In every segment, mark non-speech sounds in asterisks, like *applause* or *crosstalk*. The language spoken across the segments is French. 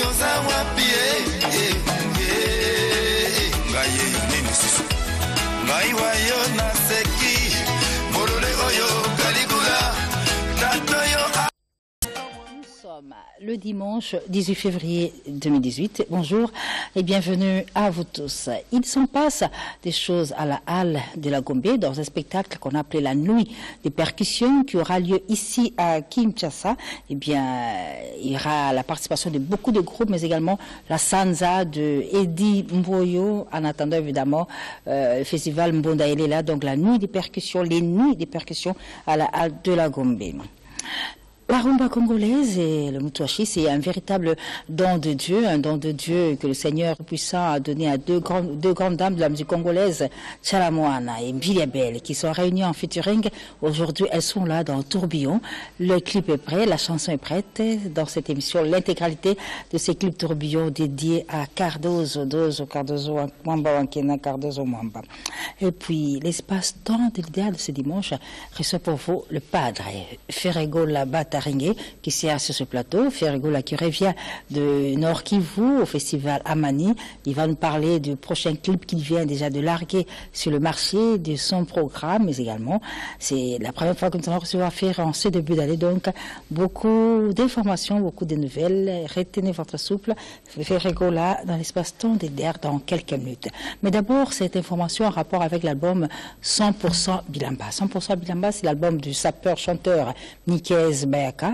yoza wapi ngai nini sisu ngai wayo na le dimanche 18 février 2018. Bonjour et bienvenue à vous tous. Il s'en passe des choses à la halle de la Gombe dans un spectacle qu'on a la nuit des percussions qui aura lieu ici à Kinshasa. Eh bien, il y aura la participation de beaucoup de groupes, mais également la Sanza de Eddie Mboyo. En attendant évidemment euh, le festival Mbonda là, donc la nuit des percussions, les nuits des percussions à la halle de la Gombe. La rumba congolaise et le Mutuashi, c'est un véritable don de Dieu, un don de Dieu que le Seigneur puissant a donné à deux grandes, dames de la musique congolaise, Chalamoana et Biliabel, qui sont réunies en featuring. Aujourd'hui, elles sont là dans Tourbillon. Le clip est prêt, la chanson est prête. Dans cette émission, l'intégralité de ces clips Tourbillon dédiés à Cardozo, Dozo, Cardozo, Mwamba, Wankena, Cardozo, Mwamba. Et puis, l'espace temps de l'idéal de ce dimanche reçoit pour vous le padre Ferrego Labata Qui sert sur ce plateau. Ferrigola qui revient de Nord Kivu au festival Amani. Il va nous parler du prochain clip qu'il vient déjà de larguer sur le marché, de son programme, mais également, c'est la première fois que nous allons recevoir Ferré en ce début d'année. Donc, beaucoup d'informations, beaucoup de nouvelles. Retenez votre souple. Ferrigola dans l'espace temps des dans quelques minutes. Mais d'abord, cette information en rapport avec l'album 100% Bilamba. 100% Bilamba, c'est l'album du sapeur-chanteur Nikez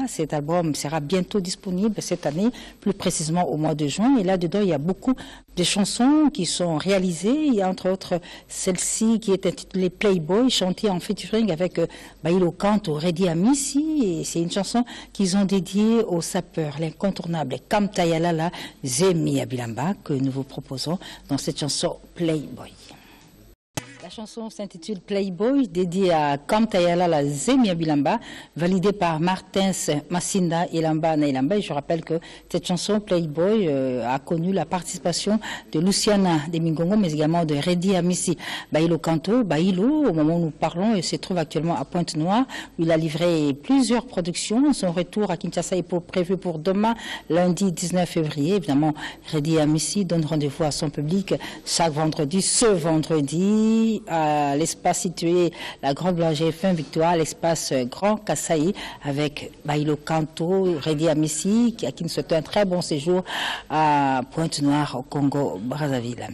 Cet album sera bientôt disponible cette année, plus précisément au mois de juin. Et là-dedans, il y a beaucoup de chansons qui sont réalisées. Il y a entre autres celle-ci qui est intitulée Playboy, chantée en featuring avec euh, Bailo Kanto, Redi Amissi. Et c'est une chanson qu'ils ont dédiée aux sapeurs, l'incontournable Kamtayalala Zemi Abilamba, que nous vous proposons dans cette chanson Playboy. La chanson s'intitule Playboy, dédiée à Kamtayala la Zemia Bilamba, validée par Martins Massinda Ilamba Nailamba. Et je rappelle que cette chanson Playboy euh, a connu la participation de Luciana de Mingongo, mais également de Redi Amissi Bailo Kanto. Bailo, au moment où nous parlons, il se trouve actuellement à Pointe-Noire, où il a livré plusieurs productions. Son retour à Kinshasa est pour, prévu pour demain, lundi 19 février. Évidemment, Redi Amissi donne rendez-vous à son public chaque vendredi, ce vendredi à l'espace situé la Grande Blanche Fin Victoire, l'espace Grand Kassaï, avec Bailo Kanto, Redi Amissi, qui, qui nous souhaite un très bon séjour à Pointe-Noire, au Congo-Brazzaville.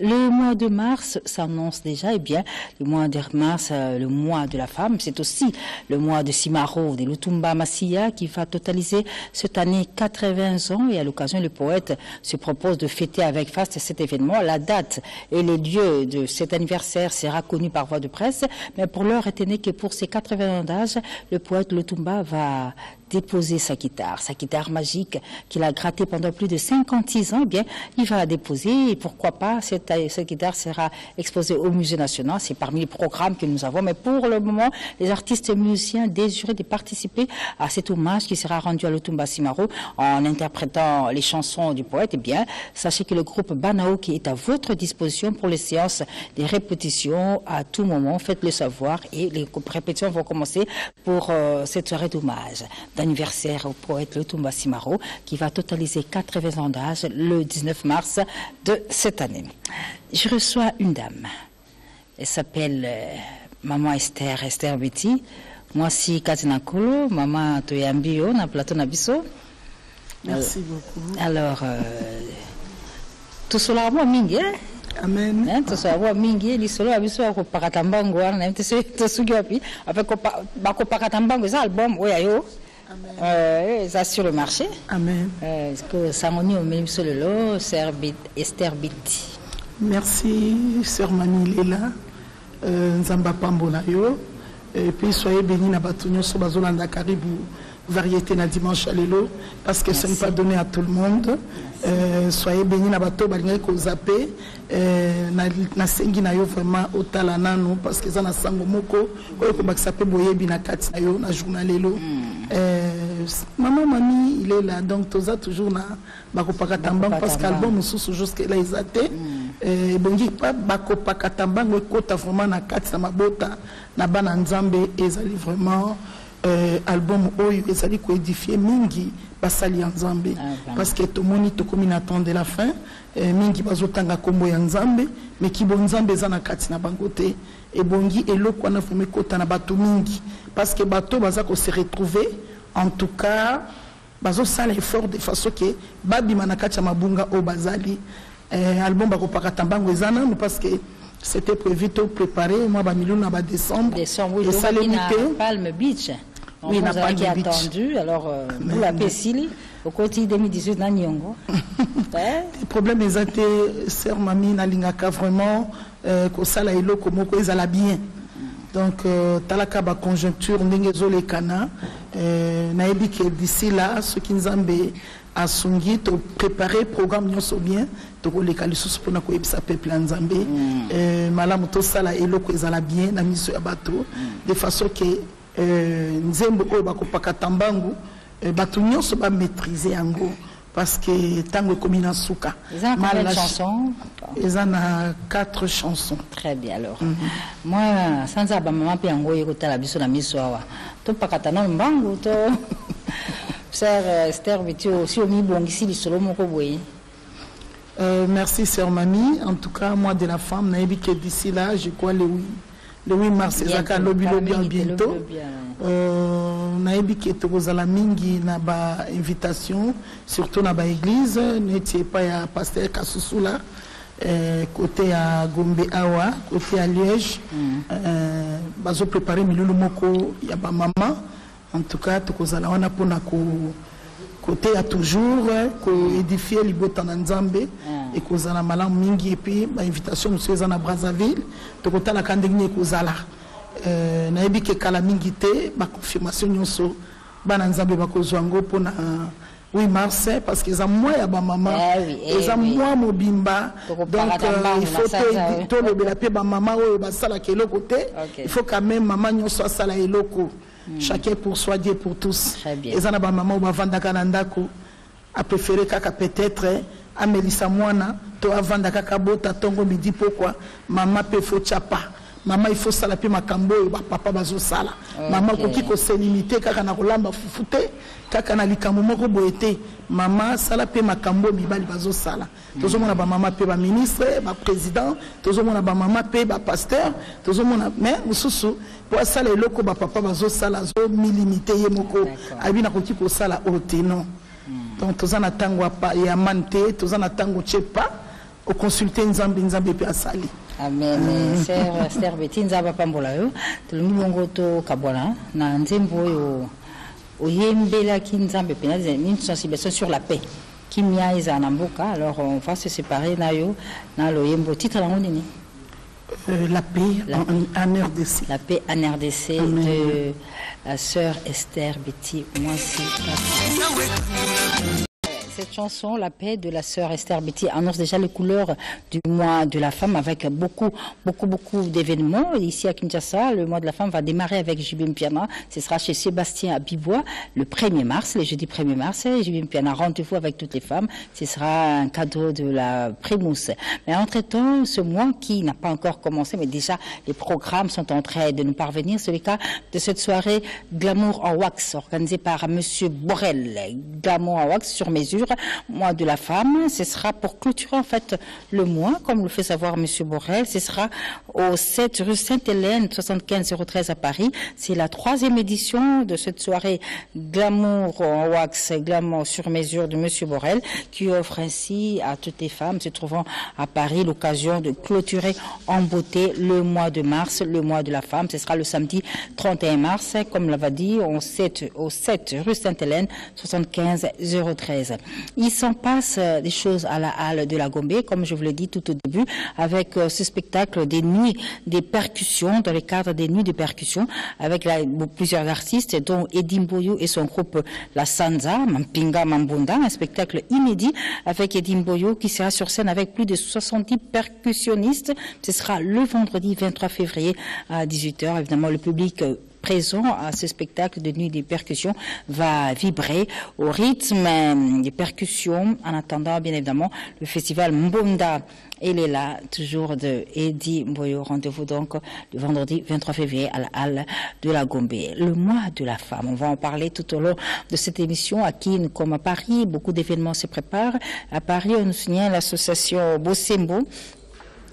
Le mois de mars s'annonce déjà, eh bien, le mois de mars, euh, le mois de la femme, c'est aussi le mois de Simaro, de Lutumba Massia, qui va totaliser cette année 80 ans. Et à l'occasion, le poète se propose de fêter avec faste cet événement. La date et les lieux de cet anniversaire sera connu par voie de presse. Mais pour l'heure, retenez que pour ses 80 ans d'âge, le poète Lutumba va déposer sa guitare, sa guitare magique qu'il a grattée pendant plus de 56 ans, eh bien, il va la déposer et pourquoi pas, cette, guitare sera exposée au Musée national. C'est parmi les programmes que nous avons. Mais pour le moment, les artistes et musiciens désirent de participer à cet hommage qui sera rendu à Lutumba Simaro en interprétant les chansons du poète. Eh bien, sachez que le groupe Banao qui est à votre disposition pour les séances des répétitions à tout moment. Faites-le savoir et les répétitions vont commencer pour euh, cette soirée d'hommage d'anniversaire au poète Lutumba Simaro qui va totaliser 80 ans d'âge le 19 mars de cette année. Je reçois une dame. Elle s'appelle euh, Maman Esther, Esther Betty. Moi, si Katina Kolo, Maman Toyambio, na plateau Nabiso. Merci beaucoup. Alors, euh, tout cela, moi, mingi, hein? Amen. Eh, tozoa mingi lisolo ya biso ya kopakata mbango wana nayebi te soki tosuki wapi ape bakopakata mbango eza album oyo ya yo Euh, eza sur le marché Amen. Euh, que sango nini omeli biso lelo Sœur Bit- esther biti? Merci, Sœur Mani Lela. Euh, Nzamba Pambola yo. Et puis, soyez bénis na bato nyonso bazolanda karibu variété na dimanche à lelo parce que ce n'est pas donné à tout le monde. Euh, soyez bénis na bato balingaki kozape euh, na- nasengi na yo vraiment otala nanu parce que eza na sango moko. Oyo kobakisa mpe boyebi na kati na yo na journal lelo. Euh, mama mami il est là. Donc toza toujours na bakopakata mbango parce que album mosusu jusque là eza te. Eh, ebongi pa bakopakata mbango ekota vraiment na kati na mabota na bana nzambe ezali vraiment euh, album oyo ezali koédifie mingi basali ya nzambe. Ah, parce que tomoni tokomi na temps de la fin eh, mingi bazotanga nkombo ya nzambe me kibo nzambe eza na kati na bango te. Ebongi eloko wana vraimen ekota na bato mingi. Parce que bato baza kose retrouver en tout cas bazosala effort de façon ke babima na kati ya mabunga oyo bazali. Eh, album bakopakata mbango eza nanu parce que c'était prévu to préparé mwa bamilio na badécembre esalemi te. Palm Beach. Donc, Oui, na qui Beach. attendu. Alors, euh, *laughs* vous la au côté 2018, na Nyongo. *laughs* Ouais. problème eza te sœur mami nalingaka vraiment euh, eloko moko ezala bien donc euh, talaka baconjoncture ndenge ezolekana euh, nayebi ke d'ici là soki nzambe asungi toprépare programme nyonso bien tokoleka lisusu mpona koyebisa peuple ya nzambe euh, malamu tosala eloko ezala bien na miso ya bato de façon ke euh, nzembo oyo bakopakata mbangu euh, bato nyonso bamaîtrise yango parce que ntango ekomi na suka eza na quatre chansons Très bien, alors. Moi, sans aba maman pe yango yekotala biso na miso awa. Topakata na mbangu to *laughs* Sœur euh, Esther Biti si omibongisi lisolo moko boye. Euh, merci sœur Mami. En tout cas, moi de la femme, que d'ici là, je crois le 8, le 8 mars, Bientôt. lobi lobi te, bientôt. lobi, ouais. Euh, nayebi tokozala mingi na ba invitation, surtout na ba église, neti epai ya pasteur Kasusula. Euh, côté ya Gombe Awa, côté ya Liège, euh, bazo préparer milulu moko ya ba maman. En tout cas, tokozala wana pona ko côté ya toujours koédifie libota na nzambe ekozala malamu mingi epuis bainvitation mosusu eza na brazzaville tokotalaka ndenge nini ekozala Eh, nayebi ke kala mingi te baconfirmation nyonso bana nzambe bakozwa yango mpona 8 mars eh, parce que eza mwa ya bamama Eh oui, eh eza oui. mwa mobimba donc euh, il faut te oui. tolobela mpe bamama oyo basalaka eloko te Ok. il faut quand même mama nyonso asala eloko. Chacun pour soi dieu pour tous. Très bien. eza na bamama oyo bavandaka na ndako apréféré kaka peut-être eh, amelisa mwana. To avanda kaka bota ntongo midi pokwa mama mpe fo tyapa mama ifo sala mpe makambo oyo bapapa bazosala mama Ok. okoki koselimite kaka na kolamba fufu te kaka na likambo moko boye te mama asala mpe makambo oyo mibali bazosala tozomona bamama mpe baministre baprésident tozomona bamama mpe bapaster tozomona me mosusu po asala eloko bapapa bazosala azomilimite ye moko. Abi nakoki kosala oyo te non donc toza na ntango ya mane te toza na ntango tye pa oconsulte nzambe nzambe mpe asali Amen. Sœur Esther Betty nzaba pambola yo. Tolongi bongo to kabwana na nzembo oyo oyembelaki nzambe pena une sensibilisation sur la paix. Kimia eza na mboka alors on va se séparer na yo na loyembo titre nango nini Euh, la paix La- en, en RDC La paix en RDC Amen. de la sœur Esther Betty Mwasi. Cette chanson, La paix de la sœur Esther Betty, annonce déjà les couleurs du mois de la femme avec beaucoup, beaucoup, beaucoup d'événements. Ici à Kinshasa, le mois de la femme va démarrer avec Jibim Piana. Ce sera chez Sébastien à Bibois le 1er mars, le jeudi 1er mars. Jibim Piana, rendez-vous avec toutes les femmes. Ce sera un cadeau de la Primousse. Mais entre-temps, ce mois qui n'a pas encore commencé, mais déjà les programmes sont en train de nous parvenir. C'est le cas de cette soirée Glamour en wax organisée par Monsieur Borel. Glamour en wax sur mesure, mois de la femme. Ce sera pour clôturer en fait le mois, comme le fait savoir Monsieur Borel. Ce sera au 7 rue Sainte-Hélène, 75 013 à Paris. C'est la troisième édition de cette soirée Glamour en wax, Glamour sur mesure de Monsieur Borel, qui offre ainsi à toutes les femmes se trouvant à Paris l'occasion de clôturer en beauté le mois de mars, le mois de la femme. Ce sera le samedi 31 mars, comme l'avait dit, au 7, au 7 rue Sainte-Hélène, 75 013. Il s'en passe euh, des choses à la halle de la Gombe, comme je vous l'ai dit tout au début, avec euh, ce spectacle des nuits des percussions, dans le cadre des nuits de percussions, avec plusieurs artistes, dont Edim Boyo et son groupe La Sanza, Mampinga Mambunda, un spectacle inédit avec Edim Boyo qui sera sur scène avec plus de 70 percussionnistes. Ce sera le vendredi 23 février à 18h. Évidemment, le public euh, présent à ce spectacle de nuit des percussions va vibrer au rythme euh, des percussions en attendant bien évidemment le festival Mbonda. Il est là, toujours de Eddie Mboyo. Rendez-vous donc le vendredi 23 février à la Halle de la Gombe. Le mois de la femme, on va en parler tout au long de cette émission à Kin comme à Paris. Beaucoup d'événements se préparent. À Paris, on nous signale l'association Bossembo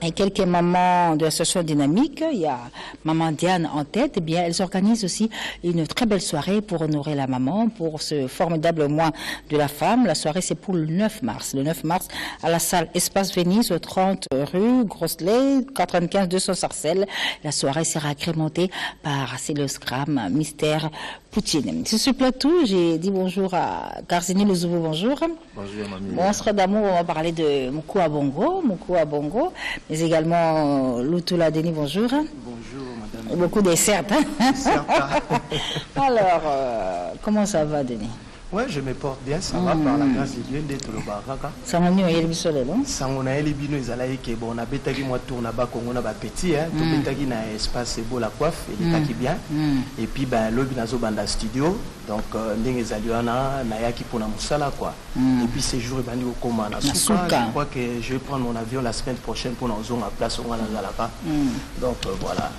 et quelques mamans de l'association dynamique, il y a maman Diane en tête, eh bien, elles organisent aussi une très belle soirée pour honorer la maman, pour ce formidable mois de la femme. La soirée, c'est pour le 9 mars. Le 9 mars, à la salle Espace Venise, au 30 rue Grosselet, 95 200 Sarcelles. La soirée sera agrémentée par le Scram Mystère Poutine. Sur ce plateau, j'ai dit bonjour à Garzini Louzoubo, bonjour. Bonjour, mamie. Monstre d'amour, on va parler de Moukou Bongo, Moukou Bongo, mais également Loutoula Denis, bonjour. Bonjour, madame. Et beaucoup de certes. hein. *laughs* Alors, euh, comment ça va, Denis? Ouais, je me porte bien, ça va par la grâce de Dieu ndenge toloba kaka. Ça m'a mis au Yelbisole, non? Sango nayeli bino ezalaki ke bon nabetaki mwa tour na bakongo na bapeti tobetaki na espace ebola coiffe elekaki bien. Et puis ben lobi nazobanda studio. Donc euh, ndenge ezali wana nayaki mpona mosala quoi. Et puis séjour ebandi kokóma na suka. je crois que je vais prendre mon avion la semaine prochaine mpona ozonga place onga nazalaka donc euh, voilà.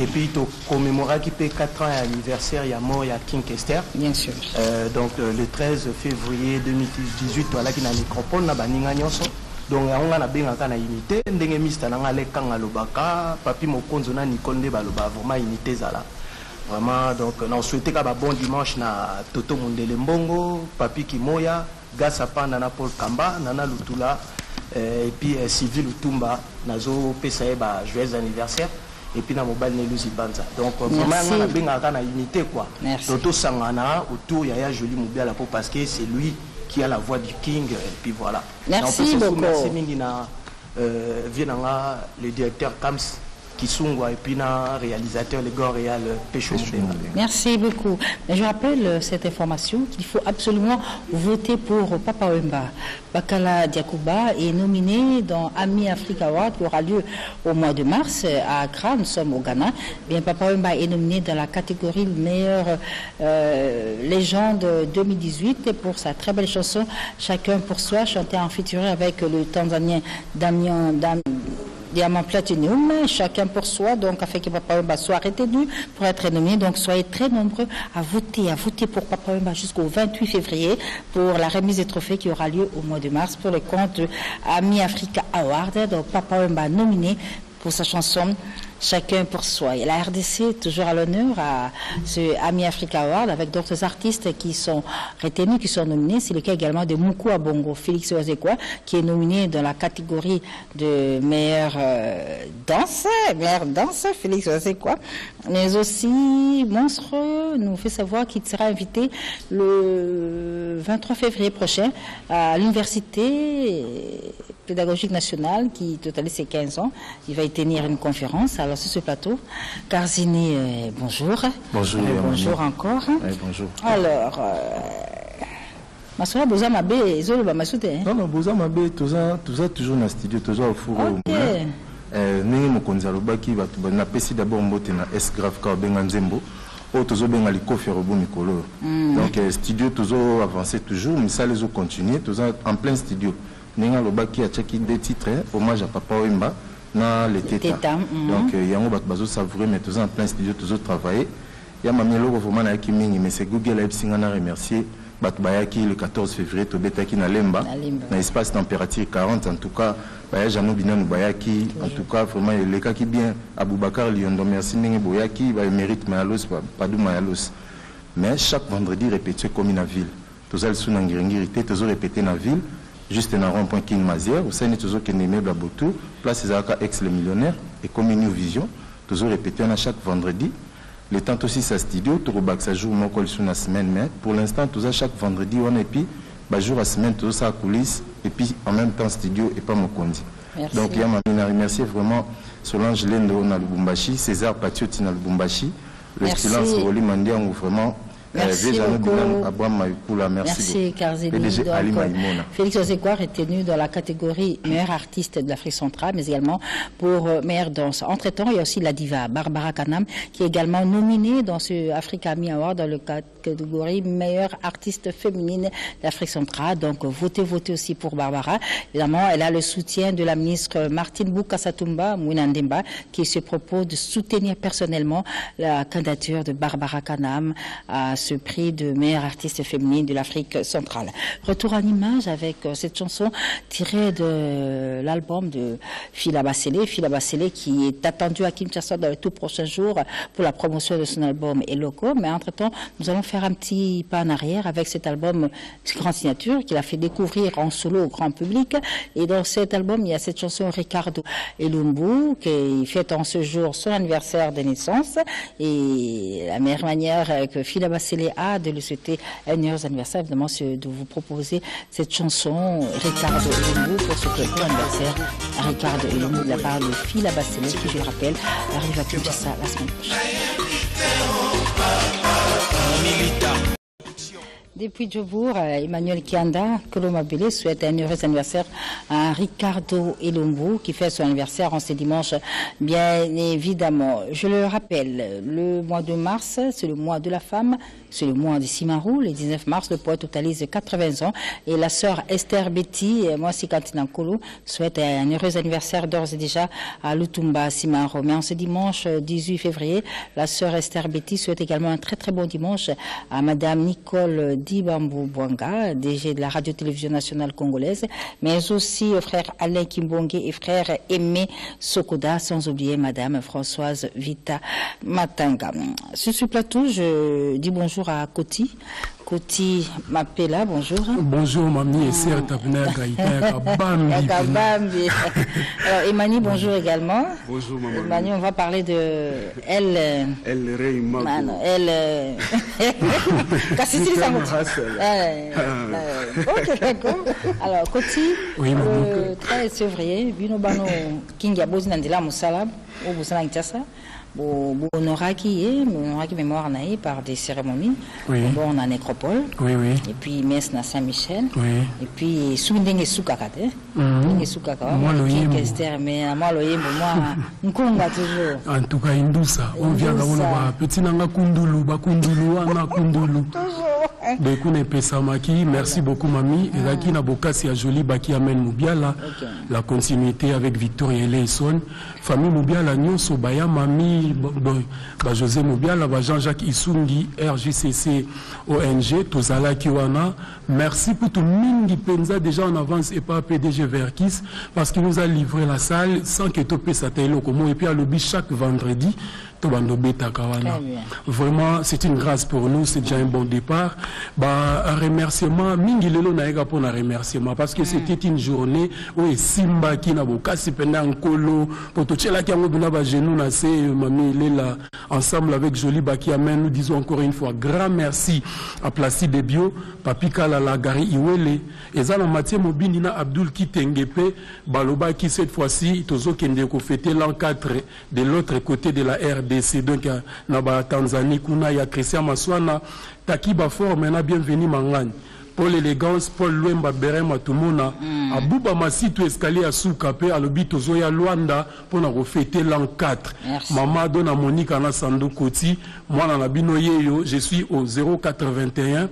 Et puis tokommémoraki mpe 4 ans anniversaire ya mort ya king kester. Bien sûr. Euh, donc le 13 février 2018 toalaki na micropole na baninga nyonso donc yango nga nabengaka na unité ndenge mista na nga alekanga alobaka papi mokonzo na nicole nde baloba vraiment unité ezala vraiment donc na souhaité ka babon dimanche na toto mondele mbongo papi kimoya gasa panda na paul kamba nana lutula euh, et puis euh, sylvie lutumba. Nazopesa ye ba joyeux anniversaire et puis na mobali ne luzi banza donc vraiment Merci. nga nabengaka na unité quoi Merci. Donc, tosangana autour ya ya joli mobiala po parce que c'est lui qui a la voix du king et puis voilà Merci beaucoup. merci mingi na euh, vie le directeur Kams Kisungwa et puis na réalisateur le grand réal Pécho Merci beaucoup. Mais je rappelle euh, cette information qu'il faut absolument voter pour Papa Wemba. Bakala Diakouba est nominé dans Ami Africa Award qui aura lieu au mois de mars euh, à Accra. Nous sommes au Ghana. Bien, Papa Wemba est nominé dans la catégorie meilleure euh, légende 2018 et pour sa très belle chanson Chacun pour soi, chantée en featuring avec le Tanzanien Damien Dam- Diamant Platinum, chacun pour soi, donc afin que Papa Wemba soit retenu pour être nommé. Donc soyez très nombreux à voter, à voter pour Papa Wemba jusqu'au 28 février pour la remise des trophées qui aura lieu au mois de mars pour le compte Ami Africa Award. Donc Papa Wemba nominé pour sa chanson Chacun pour soi. Et la RDC, toujours à l'honneur à ce Ami Africa Award avec d'autres artistes qui sont retenus, qui sont nominés. C'est le cas également de Moukou Abongo, Félix Oazekwa, qui est nominé dans la catégorie de meilleure euh, danse, meilleure Félix Oazekwa. Mais aussi, Monstre nous fait savoir qu'il sera invité le 23 février prochain à l'université pédagogique nationale qui totalise ses 15 ans. Il va y tenir une conférence. Alors sur ce plateau, Garzini, euh, bonjour. Bonjour, Euh, bonjour encore. Bonjour. Alors, euh, Masoura Boza Mabe, Zolo Masute. Non, non, boza mabe toza toza toujours na studio toza ofuru Ok. moulin. Eh, ndenge mokonzi alobaki bato ba- napesi d'abord mbote na s grave ka obenga nzembo oyo tozobenga likofi ya robo mikolo oyo donc eh, studio toujours misala ezocontinue toza en plein studio ndenge alobaki atiaki deux titres hommage à papa wemba na le teta. Teta, mhm. donc eh, yango bato bazosavoure mais toza en plein studio tozotravaille ya mami eloko vraimen nayaki mingi mais c'est google ayebisi nga na remercier. Bato bayaki le 14 février tobetaki na lemba. Na na espace température 40 en tout cas baya jano binanu bayaki. En tout cas vraiment elekaki bien. Aboubacar liondo merci ndenge boyaki. Baémérite mayalos padu mayalos. Mais chaque vendredi répétition ekomi na ville. Toza lisusu na ngiringiri te tozorépéte na ville juste na rond point king mazière osani tozokende immeuble ya botu place ezalaka ex le millionnaire ekomi new vision tozorépéte wana chaque vendredi le temps aussi sa studio tokobakisa jour moko lisusu na semaine mais pour l'instant toza chaque vendredi wana epuis bajour ya semaine tozosala coulisse et puis en même temps studio epa mokonzi Merci. donc ya mami na remercier vraiment solange lendo na lubumbashi césar patioti na lubumbashi le Merci. silence roli mandiango vraiment Merci Vejano beaucoup. Merci, Merci, Donc, euh. Félix Ozekwa est tenu dans la catégorie meilleur artiste de l'Afrique centrale, mais également pour euh, meilleure danse. Entre-temps, il y a aussi la diva Barbara Kanam, qui est également nominée dans ce Africa Me Award dans la catégorie meilleure artiste féminine d'Afrique centrale. Donc, euh, votez, votez aussi pour Barbara. Évidemment, elle a le soutien de la ministre Martine Boukasatumba Mounandemba, qui se propose de soutenir personnellement la candidature de Barbara Kanam à ce prix de meilleure artiste féminine de l'Afrique centrale. Retour en image avec euh, cette chanson tirée de l'album de Phila Bassele. Phila Bassele qui est attendu à Kinshasa dans les tout prochains jours pour la promotion de son album Eloko. Mais entre-temps, nous allons faire un petit pas en arrière avec cet album Grande Signature qu'il a fait découvrir en solo au grand public. Et dans cet album, il y a cette chanson Ricardo Elumbu qui fête en ce jour son anniversaire de naissance. Et la meilleure manière que Phila Bassele a de lui souhaiter un heureux anniversaire, évidemment, c'est de vous proposer cette chanson Ricardo Elumbu pour souhaiter bon anniversaire Ricardo Elumbu de la part de Phila qui, je le rappelle, arrive à Kinshasa la semaine prochaine. Depuis Djobourg, euh, Emmanuel Kianda, Kolomabile souhaite un heureux anniversaire à Ricardo Elombo qui fait son anniversaire en ce dimanche, bien évidemment. Je le rappelle, le mois de mars, c'est le mois de la femme, c'est le mois de Simarou. Le 19 mars, le poète totalise 80 ans et la sœur Esther Betty, euh, moi Kantina Kolo, souhaite un heureux anniversaire d'ores et déjà à Lutumba Simaro. Mais en ce dimanche euh, 18 février, la sœur Esther Betty souhaite également un très très bon dimanche à Madame Nicole Dibambou Bwanga, DG de la radio-télévision nationale congolaise, mais aussi au frère Alain Kimbongue et frère Aimé Sokoda, sans oublier Madame Françoise Vita Matanga. Sur ce plateau, je dis bonjour à Koti. Koti Mapela, bonjour. Bonjour mamie et sœur Gaïta *laughs* Kabambi. Alors Emmanuel, bonjour également. Bonjour maman. Emmanuel, on va parler de elle. euh, El Rey. Mano, elle. euh, *laughs* Kassisi Ok, d'accord. Alors, Koti, Oui, maman. le 13 février, bino bano kingi abozi na nzela ya mosala oyo bosala kinshasa bo- bohonoraki ye bohonoraki mémoire na ye par des cérémonies Oui. d'abord na nécropole Oui, oui. et puis messe na saint-michel Oui. et puis soki ndenge esukaka te Mhm. ndenge esukaka Mwa loyembo. mais mwa loyembo mwa *laughs* nkunga toujours En tout cas, Indusa. On vient d'avoir petit nanga kundulu, bakundulu, wana kundulu. De kune pesamaki. Merci beaucoup, mamie. Et là, na bokasi ya joli baki. La continuité avec Victor et Eleison. Famille Moubiala, nyonso, baya mami, ba- ba ba José Moubiala, ba Jean-Jacques Isungi, RJCC, ONG, Tozala Kiwana. Merci pour tout mingi penza déjà en avance et pas PDG Verkis parce qu'il nous a livré la salle sans que topé sa comme et puis à lobby chaque vendredi. Vraiment, c'est une grâce pour nous, c'est déjà un bon départ. Bah, un remerciement, mingi lelo na ega pour un remerciement, parce que c'était une journée où Simba qui n'a pas si pendant kolo, pour tout cela qui a bina ba genou na se, mami lela, ensemble avec Jolie Baki Amen, nous disons encore une fois grand merci à Placide Bio, Papi Kalala, Gary Iwele, et ça, la matière mobile, na Abdul Kitengepe, Baloba qui cette fois-ci, Tozo Kende ko fêter l'an 4 de l'autre côté de la RDC, donc euh, na ba Tanzanie, kuna ya Christian Maswana, Takiba Fort, maintenant bienvenue Mangani. Paul Élégance, Paul Lwemba, Beren Matumona, Abouba Masitu Escalier à Soukape, alobi Tozoya Luanda, pour na refêter l'an 4. Merci. Maman Dona Monique Ana Sando Koti, moi na Bino Yeyo, je suis au 081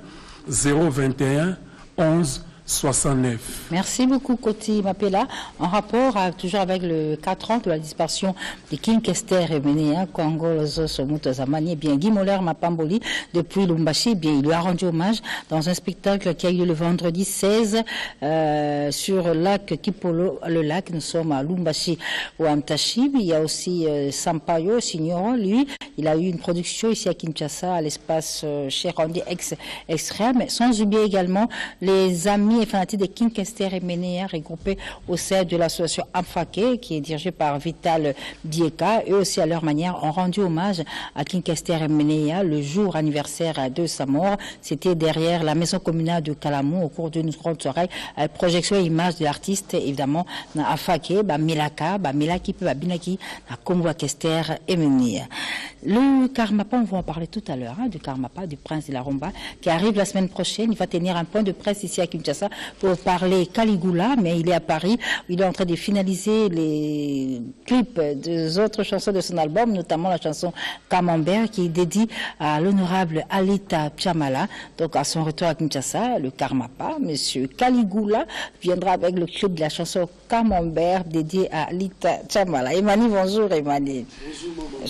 021 11 69. Merci beaucoup, Koti Mapela. En rapport à- toujours avec le 4 ans de la disparition de King Kester et Ménéa, Congo, Lozo, Somuto, Zamani, eh bien, Guy Moller Mapamboli, depuis Lumbashi, eh bien, il lui a rendu hommage dans un spectacle qui a eu lieu le vendredi 16, euh, sur le lac Kipolo, le lac, nous sommes à Lumbashi ou Amtashi. Il y a aussi euh, Sampaio Signoro, lui, il a eu une production ici à Kinshasa, à l'espace euh, chez Randy Ex Extrême, sans oublier également les amis et fanatiques de Kinkester et Ménéa, regroupés au sein de l'association Amfake, qui est dirigée par Vital Bieka. Eux aussi, à leur manière, ont rendu hommage à Kinkester et Ménéa le jour anniversaire de sa mort. C'était derrière la maison communale de Calamou au cours d'une grande soirée. euh, projection et image de l'artiste, évidemment, na Afake, ba Milaka, ba Milaki, ba Binaki, na Kongo Kester et Ménéa. Le Karmapa, on va en parler tout à l'heure, hein, du Karmapa, du prince de la Rumba, qui arrive la semaine prochaine. Il va tenir un point de presse ici à Kinshasa pour parler Caligula, mais il est à Paris. Il est en train de finaliser les clips des autres chansons de son album, notamment la chanson Camembert, qui est dédiée à l'honorable Alita Pchamala. Donc, à son retour à Kinshasa, le Karmapa, monsieur Caligula, viendra avec le clip de la chanson Camembert, dédié à Alita Pchamala. Emani, bonjour, Emani. Bonjour, maman.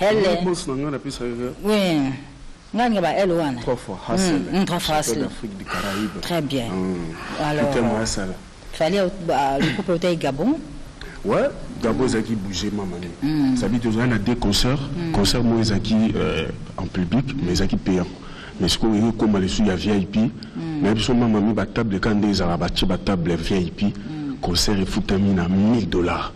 Napesaka oui trois fois Hassel. Mm, mm, trois fois Hassel. d'Afrique très bien. Mm. alors Moyasala. fali bah, le couple otai gabon? Ouais gabo ezalaki bouge mamani sabi tozali na deux concerts. Concert moko ezalaki euh, en public mais ezalaki payant mais sikoyo oyo ekóma lesu ya vip na biso mamami batable ka nde ezalaka batie batable vip concert efutami na 1000 dollars.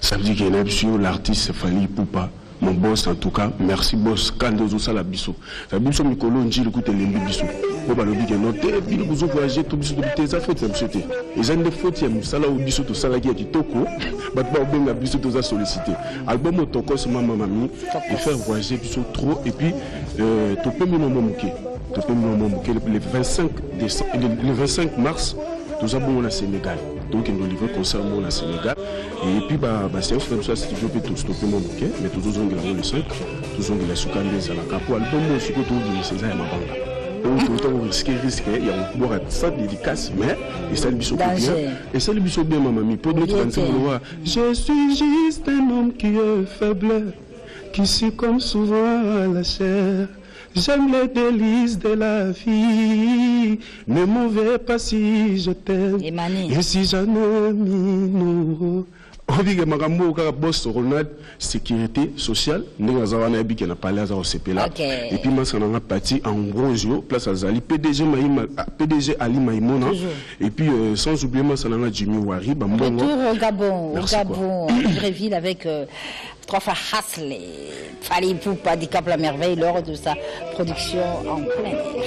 Ça veut dire que na biso oyo l'artiste fali pupa mon boss en tout cas merci boss. Nde ozosala biso. Sabi biso mikolo njili kuta elembi biso. Po balobi ke no te bino bozo voyage to biso tobi te eza faute na biso te eza nde faute ya mosala oyo biso tosalaki ya kitoko bato baobenga biso toza sollicité. Album oyo tokoso mama mami efaire voyager biso trop. Et puis euh, topembi no mwa moke topembi no mwa moke le 25 décembre- le- le 25 mars toza bongo na sénégal tokende olivre concert bongo na sénégal. Et puis baséance na biso ya studio mpe tostope mwa moke mais tozozongela le 5 tozongela suka nde ezalaka po album oyo sikoyo tokobimisa eza ya mabanga oyo totako riske riske ya kobwaka sans dédicace mais esali biso bien. Esali biso bien mamami mpo te. koloba je suis juste un homme qui est faible qui succombe souvent à la chair J'aime les délices de la vie. Ne m'en veux pas si je t'aime. Et si j'en ai mis nous. obike makambo oyo kaka bos ronald sécurité sociale ndenge aza wana yebike na pale aza kosepela Ok. epuis masa nanga pati ambrosio place azali pdg, Maïma- ah, PDG ali maimona et puis euh, sans oublier masa nanga jimmy wari bambongo Retour au Gabon, au Gabon, à Libreville avec euh, Fali Poupa du Cap La Merveille lors de sa production en plein air.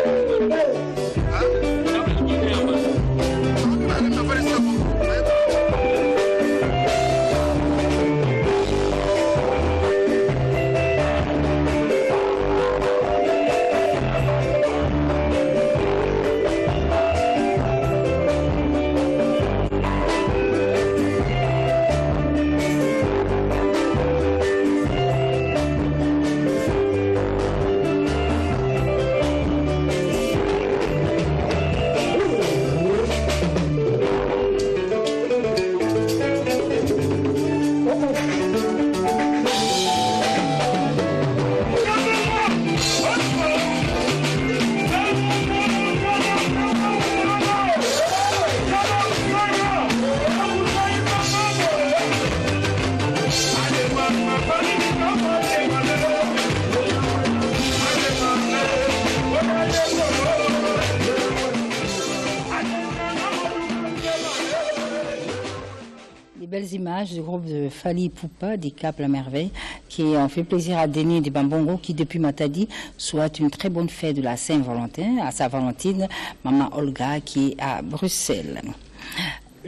du groupe de Fali Poupa du Cap La Merveille qui ont fait plaisir à Denis de Bambongo qui depuis Matadi souhaite une très bonne fête de la Saint-Valentin à sa Valentine, maman Olga qui est à Bruxelles.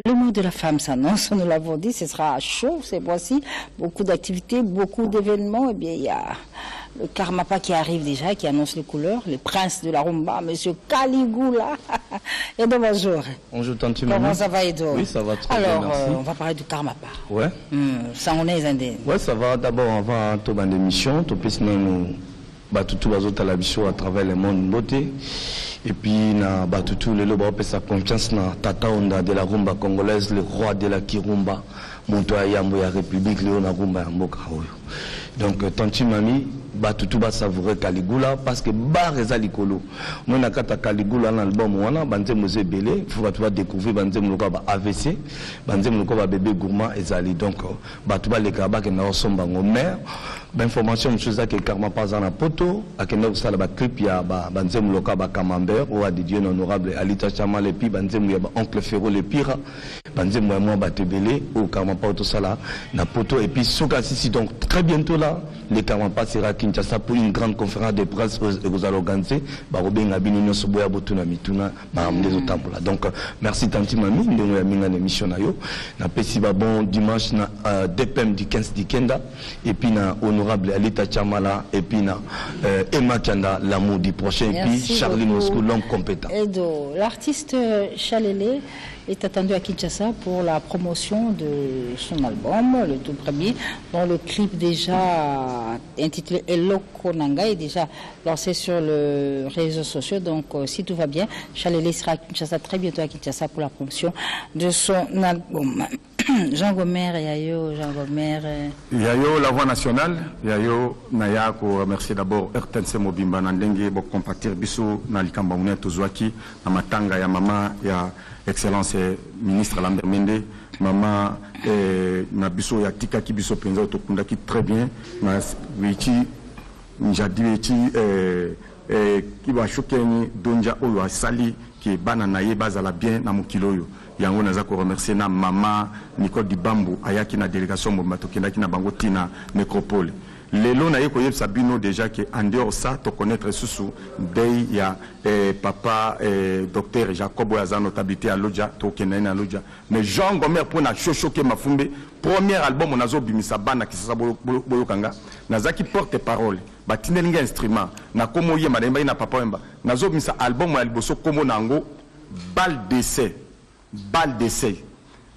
le mois de la femme s'annonce, nous l'avons dit, ce sera chaud ces mois-ci, beaucoup d'activités, beaucoup d'événements. Eh bien, il y a le Karmapa qui arrive déjà, qui annonce les couleurs, les princes de la rumba, Monsieur Caligula. *laughs* Et donc, bonjour. Bonjour Tanti Comment Maman. ça va, Edo Oui, ça va très Alors, bien, merci. euh, on va parler du Karmapa. Ouais. Hmm, ça, on est indé. Ouais, ça va d'abord avant tout bande émission, tout plus nous batutu bazotala biso à travers le monde beauté. Et puis na batutu lelo sa confiance na tata onda de la rumba congolaise, le roi de la kirumba, moto ya yambo ya république leo na rumba ya mboka oyo. Donc tanti mami batutu ba savourer Caligula parce que bar eza likolo. Moi na kata Caligula na album wana banze moze belé, faut batu ba AVC, banze muluka ba bébé gourmand ezali donc euh, batu ba leka ba ke na osomba ngo mère. Ba information mosusu eza ke karma pas na poto, akende kosala ba clip ya ba banze muluka ba camembert ou de Dieu honorable Alita Chama le pi banze ya ba oncle Ferro le pire, banze moi moi ba tebele au karma tout ça là na poto et puis soka sisi donc très bientôt là le karma à Kinshasa pour une grande conférence de presse aux aux organisés ba robenga bino nyonso boya botuna mituna ba amlezo tambola donc euh, merci tanti mami ndongo ya minga na émission na yo na pesi ba bon dimanche na euh, DPM du 15 dikenda et puis na honorable Alita Chama là et puis na euh, Emma Kanda l'amour du prochain et puis Charlie. Moscou l'homme compétent Edo, l'artiste euh, Chalele est attendu à Kinshasa pour la promotion de son album, le tout premier, dont le clip déjà intitulé Eloko Nanga est déjà lancé sur les réseaux sociaux. Donc, euh, si tout va bien, Chalele sera à Kinshasa très bientôt à Kinshasa pour la promotion de son album. *clears throat* Jean Gomer, Yayo, Jean Gomer. yayo la voix nationale. Yayo naya koremercier d'abord rtnc mobimba na ndenge bocompatir biso na likambo monene tozwaki na matanga ya mama ya excellence eh, ministre lambert mende. Mama eh, na biso oyo atikaki biso mpenza oyo tokundaki très bien. Na witi njadi weti eh, eh, kibashokeni donja oyo asali ke bana na ye bazala bien na mokili oyo yango naza koremercier na mama nicole dibambu ayaki na délégation mobimba tokendaki na bango ntina nécropole lelo naye koyebisa bino déjà ke en dehors ça tokonaître susu ndei ya eh, papa eh, docteur jacob oyo aza notabilité ya lodja tokenda ye na lodja. Mais jean gomer mpo na shoshoke mafumbe premier album nazobimisa bana kisasa boyokanga. Nazalaki porte parole batindeli nga instrument nakomi oyemba nayembaki na papa oyemba. Nazobimisa album ya liboso kombo na yango bal d'essai bal d'essai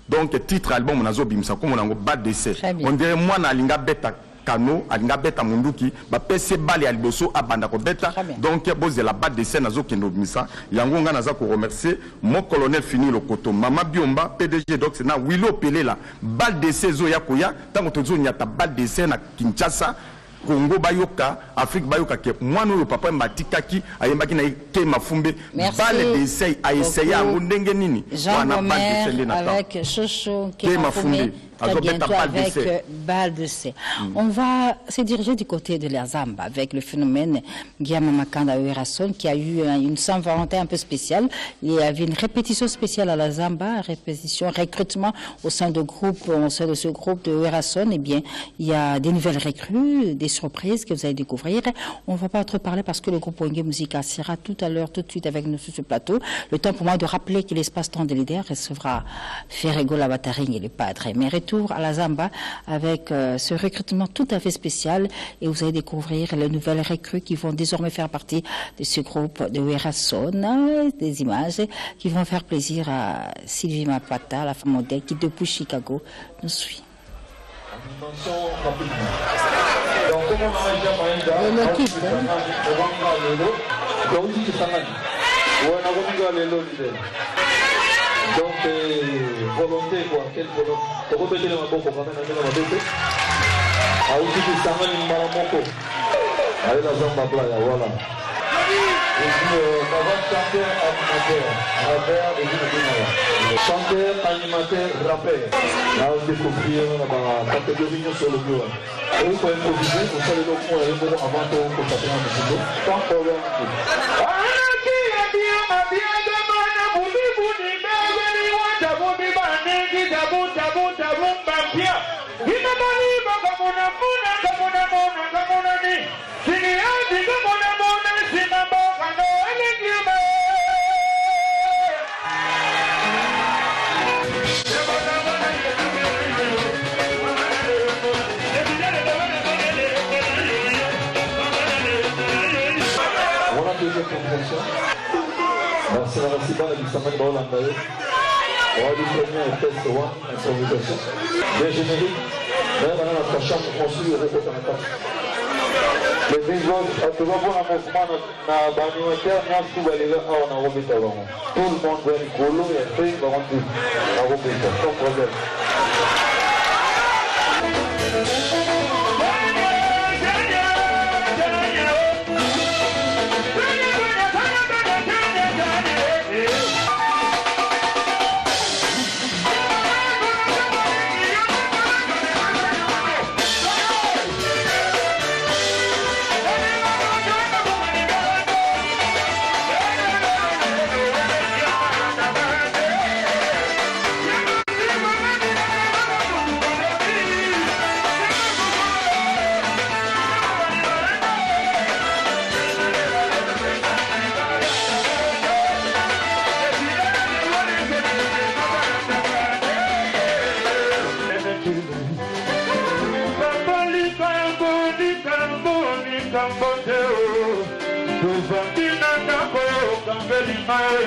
donc titre album nazobimisa kombo na yango bal d'essai on dirait mwana alinga beta kano alinga beta munduki bapesi bale ya liboso abanda kobeta. Donc bozela bal d'essai nazokende obimisa yango nga naza koremercier mo colonel fini lokoto mama biomba pdg dox na wilo pelela. Bal d'essai ezoya koya ntango tozonyata bal d'essai na kinshasa congo bayoka afrique bayoka ke. Mwana oyo papa mbe atikaki ayembaki na ye kema fumbe bale desei aeseya yango ndenge nini? Wana bandesele na kema fumbe très bientôt avec euh, Bal d'essai. On va se diriger du côté de la Zamba avec le phénomène Guillaume Makanda Ouerason qui a eu une Saint-Valentin un peu spéciale. Il y avait une répétition spéciale à la Zamba, répétition, recrutement au sein de groupe, au sein de ce groupe de Ouerason. Eh bien, il y a des nouvelles recrues, des surprises que vous allez découvrir. On va pas trop parler parce que le groupe Wenge Musica sera tout à l'heure, tout de suite avec nous sur ce plateau. Le temps pour moi de rappeler que l'espace-temps de l'IDER recevra Ferrego Labataring et les padres. Mais retour à la Zamba avec euh, ce recrutement tout à fait spécial et vous allez découvrir les nouvelles recrues qui vont désormais faire partie de ce groupe de Werason, euh, des images qui vont faire plaisir à Sylvie Mapata, la femme modèle qui depuis Chicago nous suit. donc volonté quoi. Quelle volonté? Okobetele maboko kame na ndenge mabe te auti kisangani mbala moko ayela zamba pla ya wala chanteur animateur. Rappeur chanteur animateur rappeur. Naodécouvrir na bacatégorie nyonso olobi wana oyiko improvise osaleli okomoya ye moko avant to okotapena mosindo sans problème. Basiba na bisamani baolanda ye. Wadi premier test 1 improvisation. Bien générique. Maintenant, notre chambre construit au repos dans la table. Le Big Boss, tozomona mouvement na baanimateur nyonso balela awa na kobeta bango tout le monde likolo ya pe bango nde na kobeta sans problème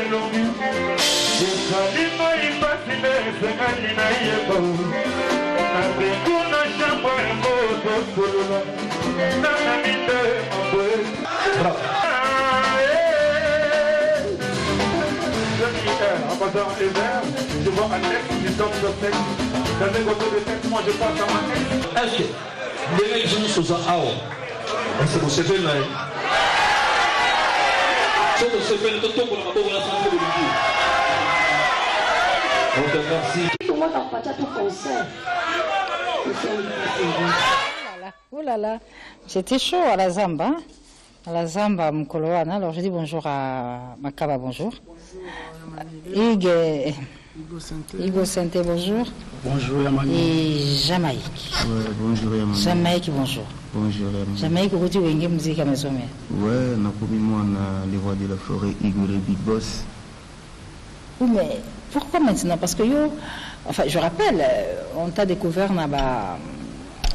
elongi mpasi nde esengani na yeba nabengu na yango tosolola nanani nde maboye Ambassadeur les verts, je vois un ex qui tombe de texte. Dans les côtés de texte, moi je passe à ma ex. Est-ce que ndenge biso nyonso oza awa ese bosepeli na ye so tosepeli totombola maboko na sango bolingi donc merci tumota kupatia tu concert Oh là là, c'était chaud à la Zamba. hein. À la Zamba, Mkoloana. Alors je dis bonjour à Makaba, bonjour. Hugues, euh, Hugo Santé, bonjour. Bonjour Yamani. Et Jamaïque. Ouais, bonjour Yamani. Jamaïque, bonjour. Bonjour Yamani. Jamaïque, où tu wenge musique à maison mère. Ouais, nakomi mwana les rois de la forêt Igor et Big Boss. Oui, mais pourquoi maintenant? Parce que yo, enfin, je rappelle, euh, on t'a découvert là-bas,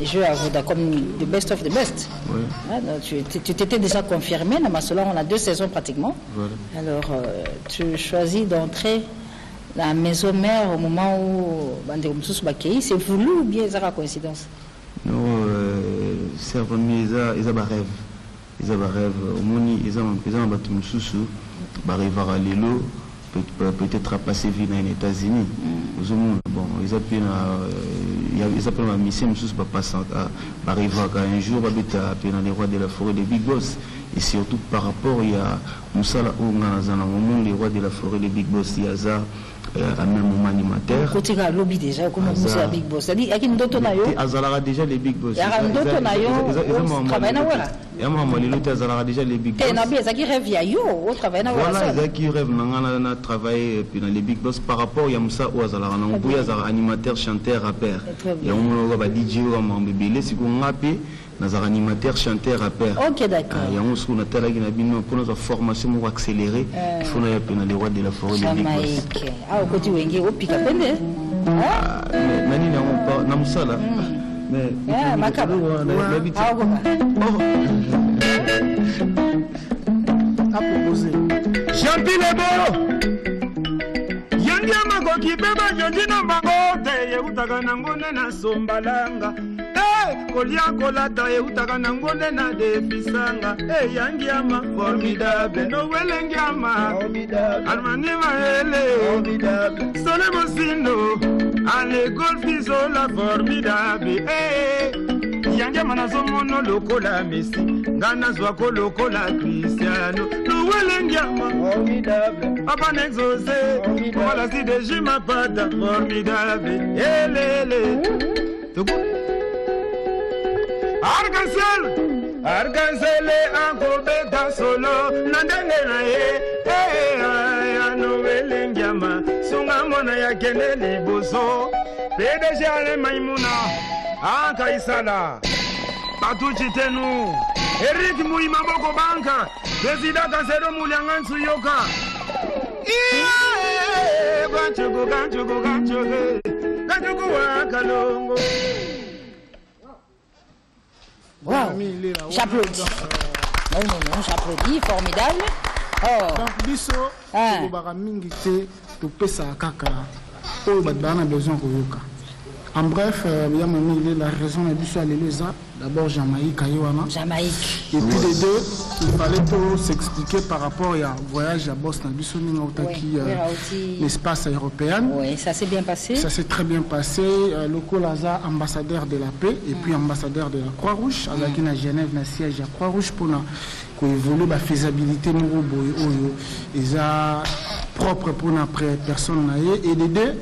jeu à Voda comme the best of the best. Ouais, Hein, donc tu t'étais déjà confirmé, dans Massola, on a deux saisons pratiquement. voilà. Alors, euh, tu choisis d'entrer la maison mère au moment où Bandeko Bakei, c'est voulu ou bien c'est la coïncidence? Non, euh, servami eza eza barêve. Eza barêve. Omoni eza na bato mosusu barêvaka lelo peut- peut- peut-être apase vie na les États-Unis. ozomona bon eza mpe na eza mpe na bamisien mosusu barêvaka un jour babeta mpe na les rois de la forêt de big boss et surtout par rapport ya mosala oyo nga naza na momon les rois de la forêt de big boss yaza lobby déjà, comme on Aza- dit à Big Boss. Na yo. Azalaka déjà les big boss. Yaka ndoto na yo, travaille na wera. ya makambo lelo te azalaka déjà les big na boss. Rêve ya yo, na wera. ezalaki rêve na nga na- travaille les big boss par rapport ya mosa oyo azalaka. Nango boye azalaka animateur chanteur yango oyo ebele sikoyo mpe nazalaka animateur chanteur rapper Ok, d'accord. Ah, yango sikoyo natalaki na bino mpo nazwa formation moko accéléré Euh. il faut naya mpe na les rois de la forêt Jamaïque. Ah, wenge, pende. Ah, yango na mosala Ah, Ah, jampilebo yangi ya makoki mpe na bango te na sombalanga. e kolia kolata eutaka na ngonde na defisanga e yangi ama formidable nowelengiama almani maele sole mosindo alegolfizola formidable yangiama nazomona lokola mesi nga nazwako lokola kristiano nowelengiama papa nexose. Omalasi deji mapata formidable elele arkansel arkansele akobeta solo na ndenge na ye anowelengiama sunga mona yakende liboso pdg ale maimuna akaisala batuci tenu erik mui maboko banka presida kansero mulianga nsuyoka Iye, kanchuku kanchuku kanchuku kanchuku wa kalongo Waouh, j'applaudis. Non, non, non, j'applaudis, formidable. donc biso tolobaka mingi te topesaka kaka. Oyo bato baa na besoin koyoka en bref euh, mamile la raison ya lelo eza d'abord jamaïque aye wana jamaïque. Et puis les deux il fallait s'expliquer par rapport ya voyage biso ndenge autaki Ouais, l'espace européenne Oui, ça s'est bien passé. ça s'est très bien passé. Euh, lokola aza ambassadeur de la paix et puis ambassadeur de la croix-rouge. Azalaki na genève na siège ya croix-rouge mpona koévolue bafaisabilité moko boye oyo. Eza propre personne na ye. Et de deux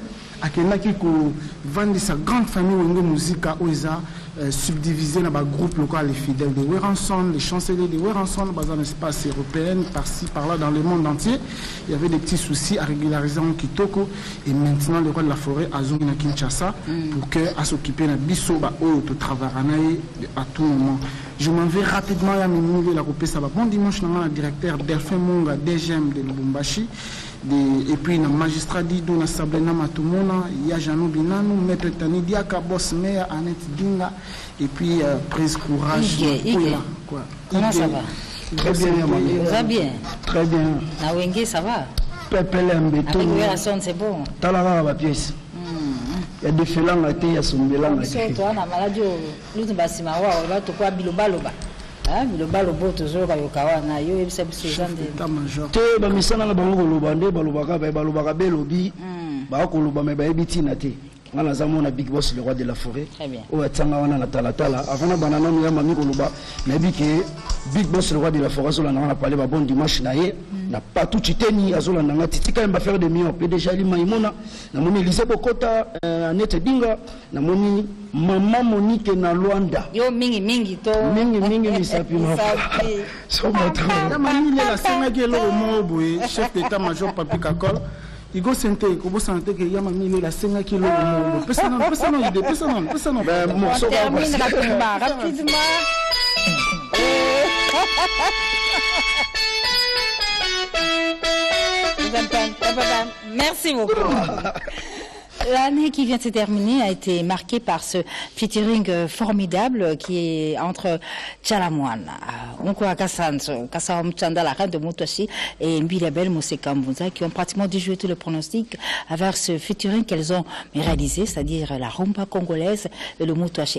akendaki kovandisa grande famille wenge muzika oyo eza euh, subdivisé na bagroupe local les fidèles de Weranson, les chanceliers de Weranson, dans un espace européen, par-ci, par-là, dans le monde entier. Il y avait des petits soucis à régulariser en Kitoko. Et maintenant, le roi de la forêt a zongi na Kinshasa pour que à s'occuper de biso ba to travailler à tout moment. Je m'en vais rapidement à Mimile la couper ça va. Bon dimanche, na directeur Delphin Monga, DGM de Lubumbashi. De, et puis na magistrat dido na sablena matumona ya jano binanu maître tani diaka boss mayor annette dinga et puis euh, prise courage. Oula, quoi. Comment ça va? Très bien, Ça va bien? Très bien. Na Wenge, ça va? Pepele mbeto Avec Weranson, c'est bon. Tala kaka bapiese ya defelanga te ya sombelanga biso te toza na maladi oyo lutu basima wa oba tokoya bilobaloba. Ah, bilobaloba oyo tozoyoka yoka wana yo oyebisa biso eza nde te bamisana na bango koloba nde balobaka balobaka belobi. Baya koloba me bayebi ntina te nga naza mona big boss le roi de la forêt. Oyo atianga wana na talatala. Avant na bana nano ya mami koloba. Nayebi ke big boss le roi de la forêt azolanda nga na pale babon dimanche na ye. Na patu citeni azolanda nga. Titika yemba faire de million pdg ali maimona namoni elise bokota euh, anete dinga. Namoni mama monike na lwanda. Yo mingi mingi to. Mingi mingi *laughs* misapi ya mamile asengaki eloko moko boye chef d'état major papi kakol igosene te kobosana te ke ya mamile asengaki eloko moko pesa nano pesa nano ide pesa nano pesa nano rapidement. *laughs* *laughs* Merci beaucoup. *laughs* L'année qui vient de se terminer a été marquée par ce featuring euh, formidable qui est entre Chalamwan, Nkwa Kassanso, Kassam Chanda, la reine de Mutoshi et Mbilabel Mosekambunza qui ont pratiquement déjoué tout le pronostic avec ce featuring qu'elles ont réalisé, c'est-à-dire la rumba congolaise et le.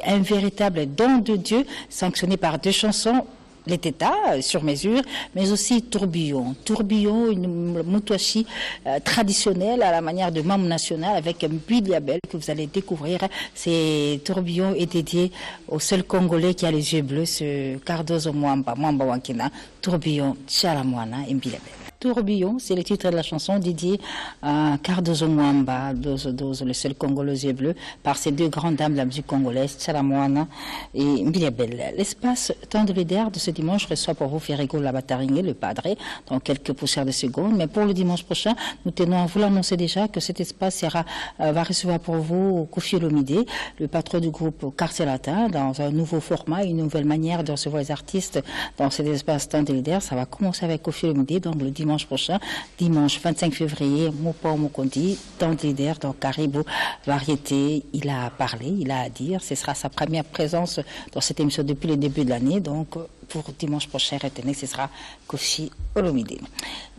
Un véritable don de Dieu sanctionné par deux chansons les tétas euh, sur mesure, mais aussi tourbillon. Tourbillon, une moutouachi euh, traditionnelle à la manière de membre national avec un biliabel que vous allez découvrir. C'est tourbillon est dédié au seul Congolais qui a les yeux bleus, ce Cardozo Mwamba, Mwamba Wankina, tourbillon Chalamwana Mbilabel. Tourbillon, c'est le titre de la chanson dédiée à Cardozo Mwamba, Dozo Dozo, le seul Congolais aux yeux bleus, par ces deux grandes dames de la musique congolaise, Chalamwana et Mbilabel. L'espace temps de l'EDR de ce dimanche reçoit pour vous Ferrigo Labataringé, le padre, dans quelques poussières de secondes. Mais pour le dimanche prochain, nous tenons à vous l'annoncer déjà que cet espace sera, euh, va recevoir pour vous Kofi Olomide, le patron du groupe Quartier dans un nouveau format, une nouvelle manière de recevoir les artistes dans cet espace temps de l'EDR. Ça va commencer avec Kofi Olomide, donc le dimanche prochain, dimanche 25 février, Mopo Mokondi, de l'EDR, dans Caribou Variété. Il a parlé, il a à dire. Ce sera sa première présence dans cette émission depuis le début de l'année. Donc, pour dimanche prochain, retenez, ce sera Kofi Olomide.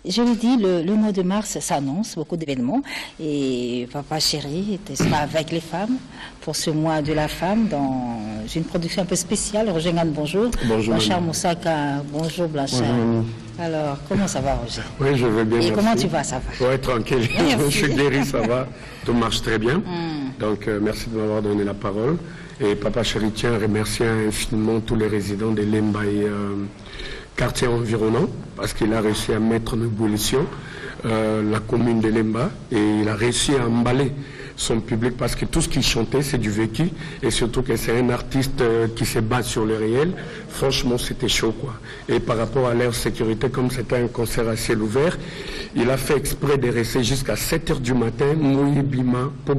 Je l'ai dit, le, le mois de mars s'annonce, beaucoup d'événements. Et Papa Chéri sera avec les femmes pour ce mois de la femme dans une production un peu spéciale. Roger Gann, bonjour. Bonjour, Blanchard. Moussaka, bonjour Blanchard. Bonjour. Alors, comment ça va, Roger? Oui, je vais bien. Et merci. comment tu vas, ça va? Ouais, tranquille. *laughs* Je suis guéri, ça va. *laughs* Tout marche très bien. Hmm. Donc, euh, merci de m'avoir donné la parole. Et Papa Chéri tient à remercier infiniment tous les résidents de Lemba et euh, quartiers environnants parce qu'il a réussi à mettre en ébullition euh, la commune de Lemba et il a réussi à emballer son public parce que tout ce qu'il chantait c'est du vécu et surtout que c'est un artiste euh, qui se base sur le réel. Franchement c'était chaud quoi. Et par rapport à leur sécurité comme c'était un concert à ciel ouvert il a fait exprès de rester jusqu'à 7 heures du matin pour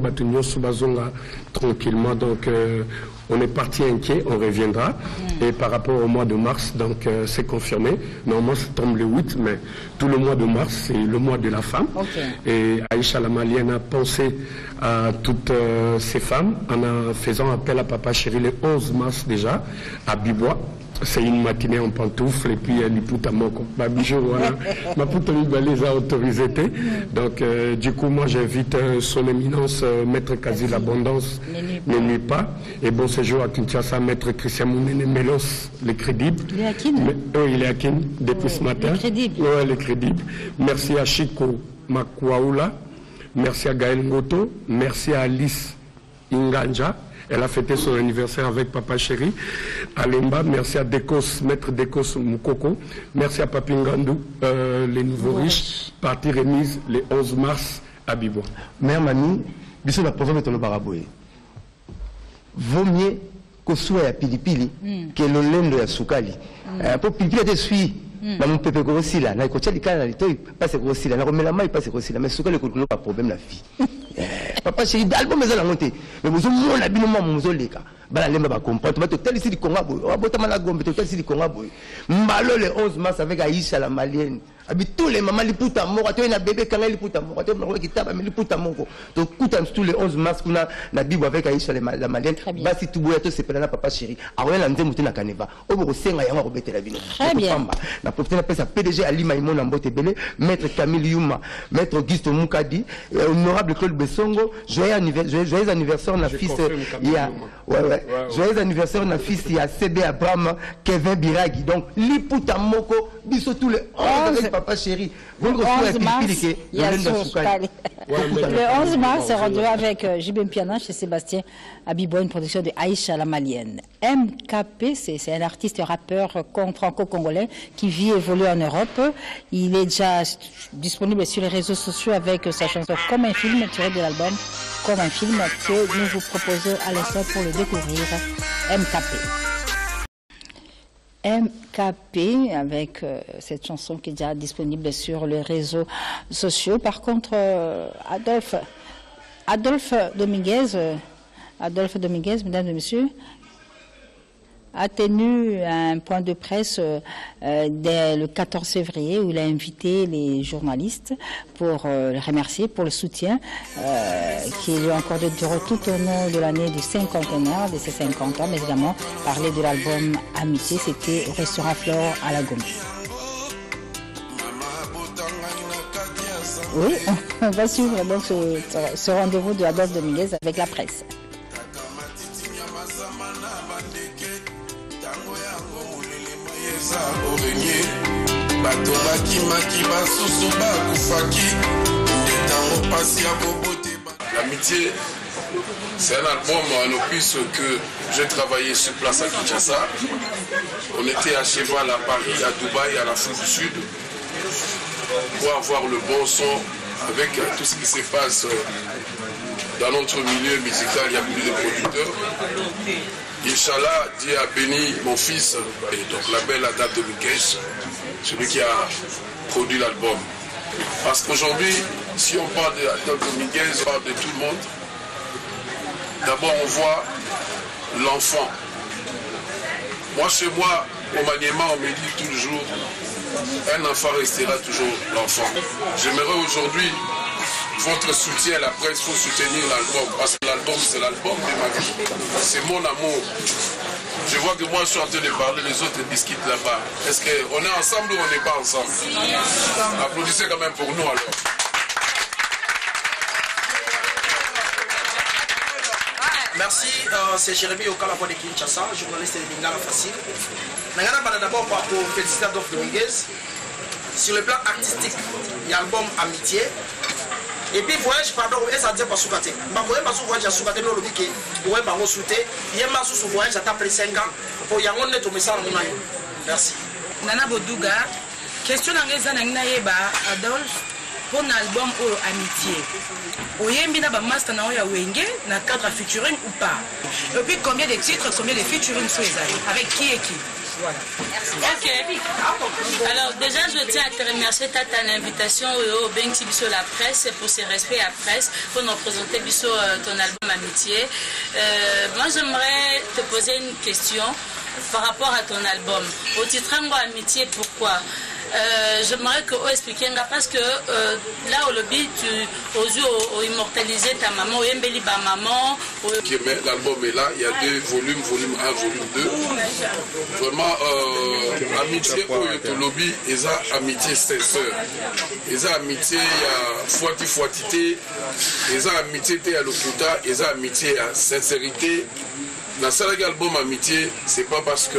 tranquillement. Donc euh, on est parti inquiet, on reviendra. Et par rapport au mois de mars, donc euh, c'est confirmé. Normalement, ça tombe le 8, mais tout le mois de mars, c'est le mois de la femme. Et Aïcha la Malienne a pensé à toutes euh, ces femmes en euh, faisant appel à Papa Chéri le 11 mars déjà à Bibois. C'est une matinée en pantoufles et puis Liputa Moko. Ma bijou, voilà. *laughs* Ma puta les a autorisé. Donc, euh, du coup, moi, j'invite euh, son éminence, euh, Maître Kazi l'Abondance, ne nuit pas. Et bon séjour à Kinshasa, Maître Christian Mounene Melos, les crédibles. Il est à Kin oui, il est à Kin depuis ce matin. les crédibles. Oui, les crédibles. Merci à Chico Makwaoula. Merci à Gaël Ngoto. Merci à Alice Inganja. Elle a fêté son anniversaire avec Papa Chéri. À Lemba, merci à Dekos, Maître Dekos Moukoko. Merci à Papi Ngandou, euh, les nouveaux riches. Partie remise le 11 mars à Bibois. mère mami biso na province tolobaka boye vaut mieux kosuwa ya pilipili ke lolendo ya sukali. Eh, mpo pilipili ate sui na mopepe ekokosila na ekotya likala na litoi mpasi ekokosila na komela mai mpasi ekosila mais sukali ekoloka problème na vie *laughs* papa chéri album eza nango te. Mais bozomona bino mwa mozoleka. Bana lemba bacomprendre ba totalisi likonga boye. Wabotama na gombe totalisi likonga boye. Mbalo le 11 mars avec aisha la malienne tous les mama liputa moko atoyi na bebe liputa moko atoyi nakola kitaba me liputa moko tokuta tous les 11 mars kuna na bible avec aisha la ma- la malienne basi tuboya tosepela na papa chéri. Akoya na nzembo te na kaneva oyo bokosenga yango akobetela bino Très bien. Topamba. na profite napesa pdg alima imona mbote ebele maître camille yuma maître auguste mukadi honorable claude besongo joyeux anniver- joyeux joyeux anniversaire na fils ya joyeux anniversaire na fils ya cb abraham kevin biragi. Donc liputa moko biso tous les 11 avec papa chéri bongo kosuwa ya 11 mars, pilipili ke il y a lolendo ya sur sukali Sukali. Le 11 mars, c'est rendu avec euh, Jibem Piana chez Sébastien Abibo, une production de Aïcha la Malienne. MKP, c'est un artiste rappeur con- franco-congolais qui vit et évolue en Europe. Il est déjà disponible sur les réseaux sociaux avec sa chanson Comme un film, tirée de l'album Comme un film, que nous vous proposons à l'instant pour le découvrir. MKP. MKP avec euh, cette chanson qui est déjà disponible sur les réseaux sociaux. Par contre, euh, Adolphe, Adolphe Dominguez, euh, Adolphe Dominguez, mesdames et messieurs, a tenu un point de presse euh, euh, dès le 14 février où il a invité les journalistes pour euh, les remercier pour le soutien euh, qu'il lui a accordé durant tout au long de l'année du cinquantenaire de ses 50 ans, mais également parler de l'album Amitié, c'était au restaurant Flore à la Gombe. Oui, *laughs* on va suivre donc ce, ce rendez-vous de Adolphe Dominguez avec la presse. L'amitié c'est un album en opus que j'ai travaillé sur place à Kinshasa. On était à cheval à Paris à Dubaï à l'Afrique du Sud pour avoir le bon son avec tout ce qui se passe euh, dans notre milieu musical. Il y a plus de producteurs Inch'Allah, Dieu a béni mon fils, et donc la belle Adam de celui qui a produit l'album. Parce qu'aujourd'hui, si on parle de Adam Dominguez, on parle de tout le monde. D'abord, on voit l'enfant. Moi, chez moi, au maniement, on me dit toujours, un enfant restera toujours l'enfant. J'aimerais aujourd'hui votre soutien à la presse, il faut soutenir l'album. Parce que l'album, c'est l'album de ma vie. C'est mon amour. Je vois que moi, je suis en train de parler, les autres discutent là-bas. Est-ce qu'on est ensemble ou on n'est pas ensemble? Applaudissez quand même pour nous alors. Merci, euh, c'est Jérémy Okalabo de Kinshasa, journaliste de Lingala Facile. Nangana Bada d'abord pour féliciter Adolphe Dominguez. Sur le plan artistique, l'album Amitié. Et puis voyage, pardon, et ça dit pas soukate. Ma voyage pas voyage à soukate, non, le biki, ouais, on souté. Il y a ma sous voyage, à après 5 ans. Pour y avoir un message, mon ami. Merci. nana boduga question na ngai eza adolphe mpo album oyo amitié oyembi na na wenge na cadre ou pas? Et puis combien de titres combien de featuring avec qui et qui? Voilà Ok. Alors déjà, je tiens à te remercier Tata l'invitation au Benki Bisso la presse pour ses respects à presse pour nous présenter euh, ton album Amitié. Euh, moi, j'aimerais te poser une question par rapport à ton album. Au titre Amitié, pourquoi? Euh, j'aimerais que vous expliquiez parce que euh, là tu oses immortaliser ta maman oyembeli ba maman qui met l'album est là il y a deux volumes volume 1 volume 2 vraiment euh, amitié oyo to lobby eza amitié sincère eza amitié ya fwati fwati te eza amitié te ya lokuta eza amitié ya sincérité. Nasalaki album amitié c'est pas parce que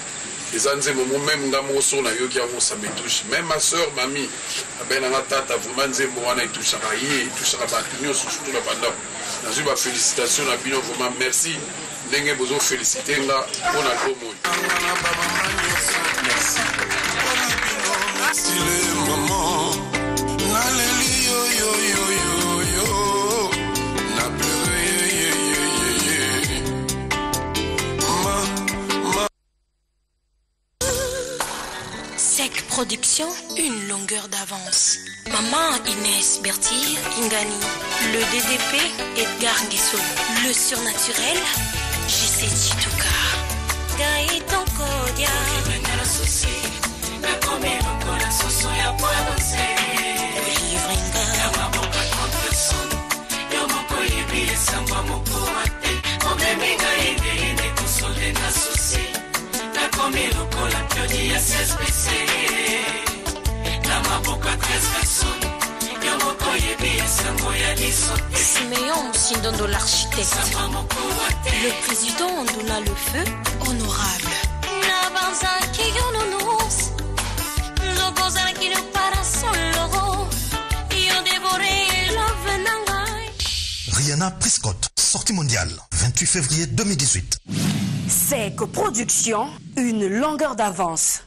eza nzembo mo meme nga moko so nayoki yango ça me touche même ma sœur mami abenanga tata vraiment nzembo wana etushaka ye etushaka bato surtout na bandako nazwi bafélicitation bino merci. Mpo na album Production, une longueur d'avance. Maman Inès Bertir Ingani. Le DDP Edgar Nguesso. Le surnaturel JC Chituka. Gaëtan Kodia. Nakomi lokola pioni ya csbc na maboko ya 13 personne yo moko oyebi esango ya liso Siméon Sindondo l'architecte. Le président Nduna le feu, honorable. Parasolo, yo dévoré love nangai. Rihanna Prescott, sortie mondiale, 28 février 2018. Sec Production, une longueur d'avance.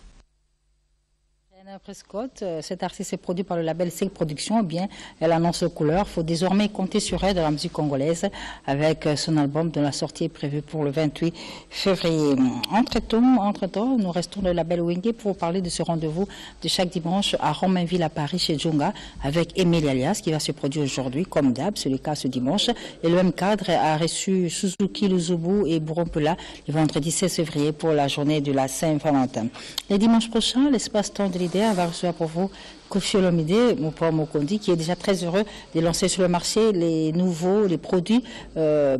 Prescott, euh, cet artiste est produit par le label Sec Productions. Bien, elle annonce aux couleurs. Il faut désormais compter sur elle dans la musique congolaise avec euh, son album dont la sortie est prévue pour le 28 février. Entre-temps, nous restons le label Wenge pour vous parler de ce rendez-vous de chaque dimanche à Romainville à Paris chez Djonga avec Emile Alias qui va se produire aujourd'hui comme d'hab, c'est le cas ce dimanche. Et le même cadre a reçu Suzuki Luzubu et Bourrompela le vendredi 16 février pour la journée de la Saint-Valentin. Les dimanches prochains, l'espace-temps de l'idée va recevoir pour vous Kofi Olomide, mon père Mokondi, qui est déjà très heureux de lancer sur le marché les nouveaux, les produits, euh,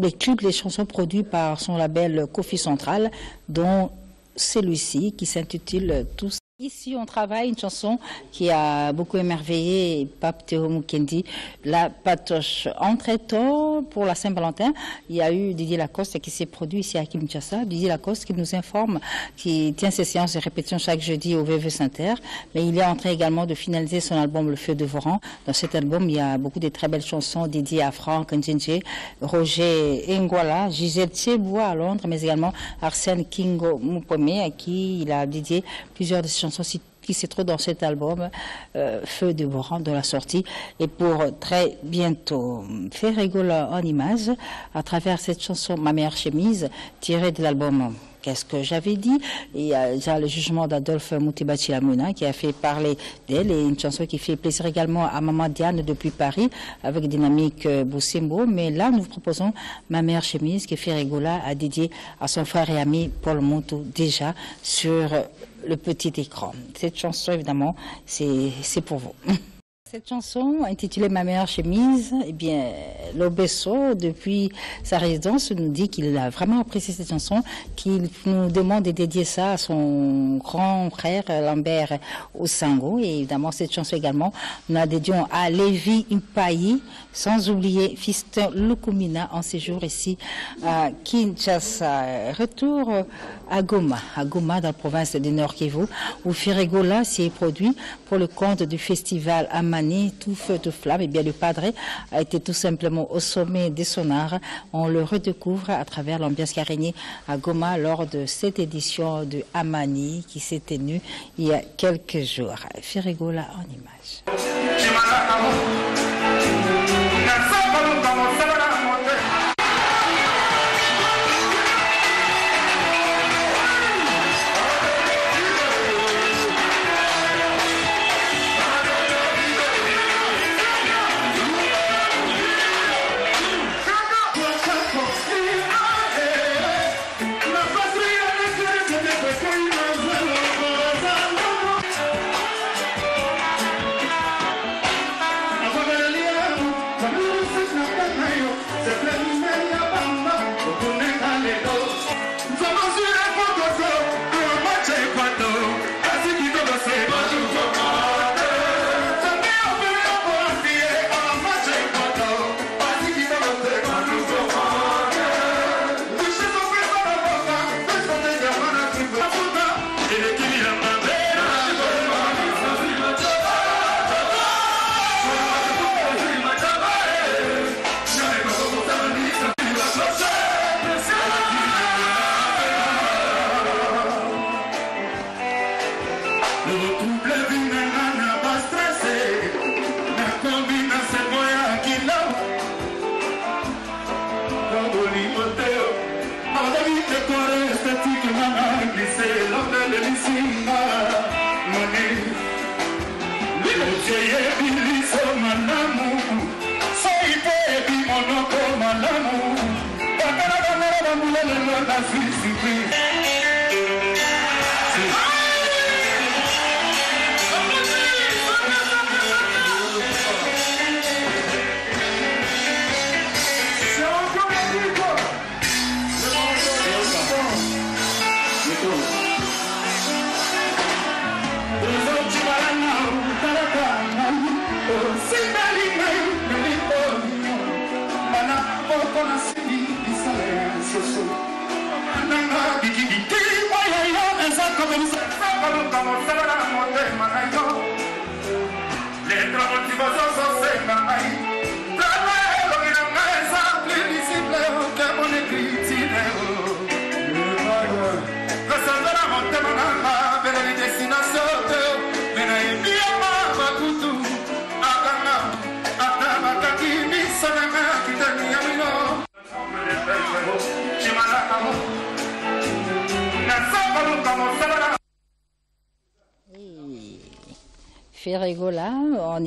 les tubes, les chansons produits par son label Kofi Central, dont celui-ci qui s'intitule Tous. Ici, on travaille une chanson qui a beaucoup émerveillé Pape Théo Mukendi, la patoche. Entre-temps, pour la Saint-Valentin, il y a eu Didier Lacoste qui s'est produit ici à Kinshasa. Didier Lacoste qui nous informe, qui tient ses séances de répétition chaque jeudi au VV Saint-Terre. Mais il est en train également de finaliser son album Le Feu de Voran. Dans cet album, il y a beaucoup de très belles chansons dédiées à Franck Ndjenje, Roger Ngwala, Gisèle Tchebois à Londres, mais également Arsène Kingo Mupome, à qui il a dédié plusieurs de ses qui se trouvent dans cet album euh, Feu de Voran de la sortie et pour très bientôt faire rigoler en images à travers cette chanson Ma meilleure chemise tirée de l'album Qu'est-ce que j'avais dit? Il y a déjà le jugement d'Adolphe Moutibachi Lamuna qui a fait parler d'elle et une chanson qui fait plaisir également à Maman Diane depuis Paris avec Dynamique euh, Boussimbo. Mais là, nous proposons Ma meilleure chemise qui fait rigoler à dédier à son frère et ami Paul Montou déjà sur le petit écran. Cette chanson, évidemment, c'est pour vous. *laughs* Cette chanson, intitulée Ma meilleure chemise, eh bien, l'Obesso, depuis sa résidence, nous dit qu'il a vraiment apprécié cette chanson, qu'il nous demande de dédier ça à son grand frère Lambert Osango. Et évidemment, cette chanson également, nous la dédions à Lévi Impayi, sans oublier Fiston Lukumina en séjour ici à Kinshasa. Retour à Goma, à Goma dans la province du Nord Kivu, où Firigola s'y est produit pour le compte du festival Amani, tout feu, tout flamme. Et bien, le padre a été tout simplement au sommet des sonars. On le redécouvre à travers l'ambiance qui a régné à Goma lors de cette édition de Amani qui s'est tenue il y a quelques jours. Firigola en image.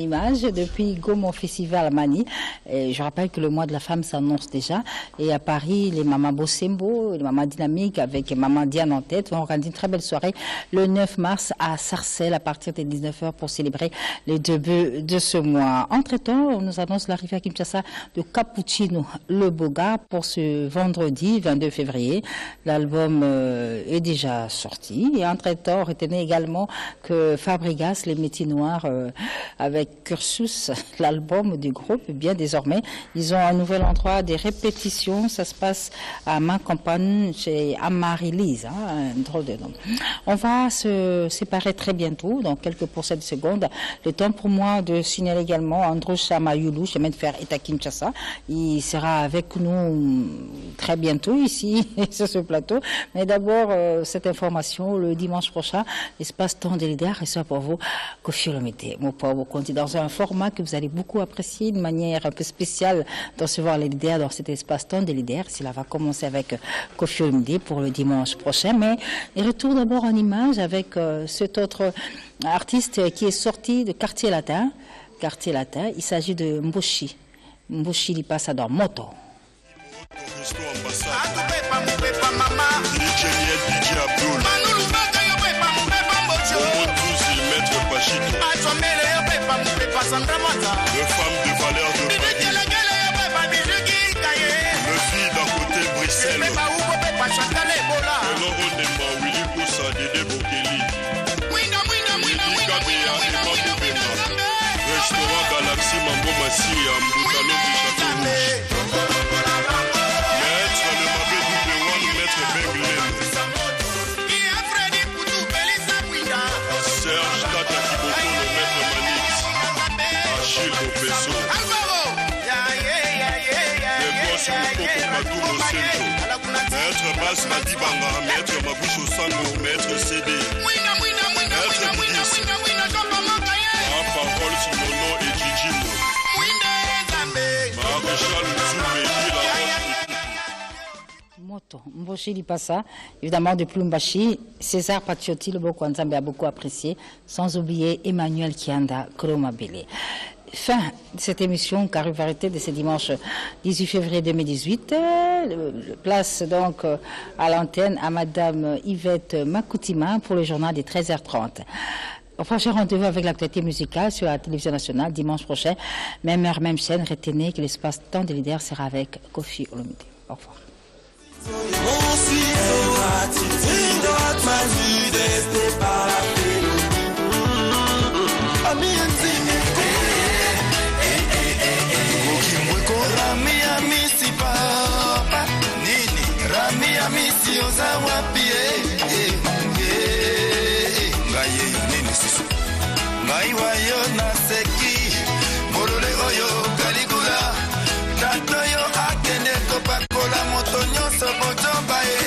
Depuis Gaumont Festival à Mani. Je rappelle que le mois de la femme s'annonce déjà. Et à Paris, les mamans Bossembo, les mamans dynamiques avec maman Diane en tête vont organiser une très belle soirée le 9 mars à Sarcelles à partir des 19h pour célébrer les débuts de ce mois. Entre-temps, on nous annonce l'arrivée à Kinshasa de Cappuccino Le Boga pour ce vendredi 22 février. L'album euh, est déjà sorti. Et entre-temps, retenez également que Fabrigas, les métiers noirs, euh, avec Cursus, *laughs* l'album du groupe, bien désormais, ils ont un nouvel endroit des répétitions. Ça se passe à ma campagne chez Amarilise, hein, un drôle de nom. On va se séparer très bientôt, dans quelques pourcents de secondes. Le temps pour moi de signaler également Andros Mayulu, chemin de fer État Kinshasa. Il sera avec nous très bientôt ici, *laughs* sur ce plateau. Mais d'abord, euh, cette information, le dimanche prochain, l'espace temps de l'IDEA reçoit pour vous Kofi Olomide, mon pauvre Conti, un format que vous allez beaucoup apprécier, une manière un peu spéciale de recevoir les leaders dans cet espace temps des leaders. Cela va commencer avec euh, Kofi Olomide pour le dimanche prochain, mais il retourne d'abord en image avec euh, cet autre artiste qui est sorti de Quartier Latin. Quartier Latin, il s'agit de Mboshi. Mboshi Lipassador Moto. Le magique. De femmes de valeur de Le fille d'un côté Bruxelles. Le nom Onemba, Willy Poussa, Dédé Bokeli. Restaurant Galaxy Mambo Massi, Mboutano du Château Rouge. Mosenzo maître bas madibanga maître cd bidis parole maréchal Moto, évidemment de Plumbashi, César Pacioti, le Boko Nzambe a beaucoup apprécié, sans oublier Emmanuel Kianda Kromabele. Fin de cette émission Carré Variété de ce dimanche 18 février 2018. Euh, Place donc euh, à l'antenne à Madame Yvette Makoutima pour le journal des 13h30. Au prochain rendez-vous avec l'actualité musicale sur la télévision nationale dimanche prochain. Même heure, même chaîne. Retenez que l'espace temps des leaders sera avec Kofi Olomide. Au revoir. amiamisi oza wapi eh, eh, eh, ngai eyo nini susu? Ngai wayo naseki bolole oyo kaligula tato yo akende kopakola moto nyonso bojoba e